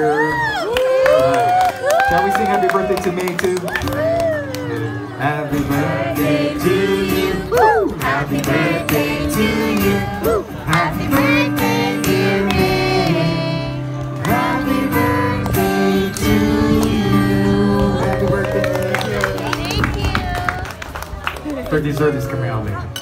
Alright. Shall we sing happy birthday to May too? Happy birthday to you. Happy birthday to you. Happy birthday, dear May. Happy birthday to you. Happy birthday. Thank you. For dessert is coming out later.